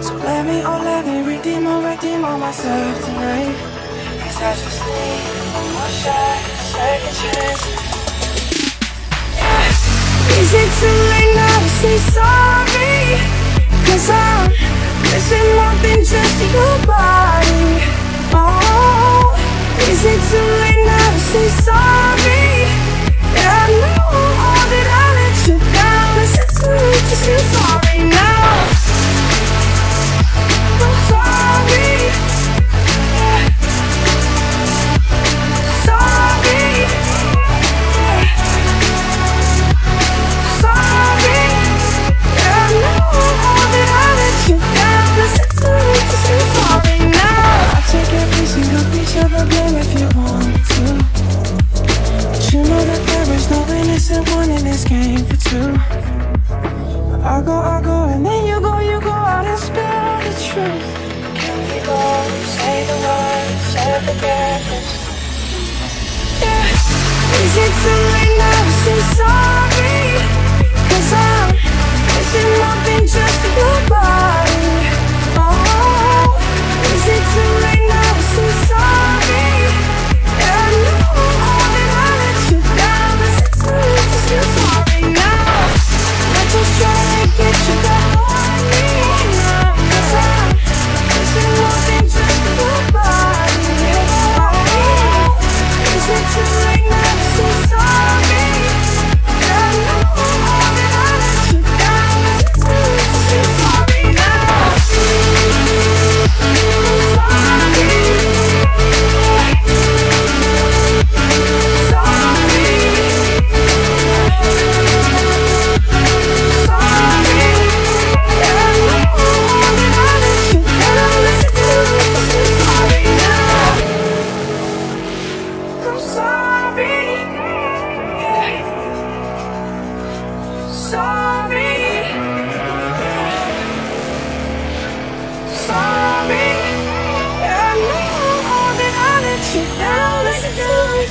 So let me, oh let me redeem or redeem all myself tonight. Cause I just need one more shot, second chance. Yeah. Is it too late One in this game for two. I go, I go, and then you go, you go out and spill the truth. Can we both say the words this? Yeah, is it too to get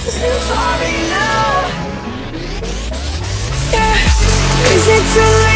Sorry now. Yeah. Is it too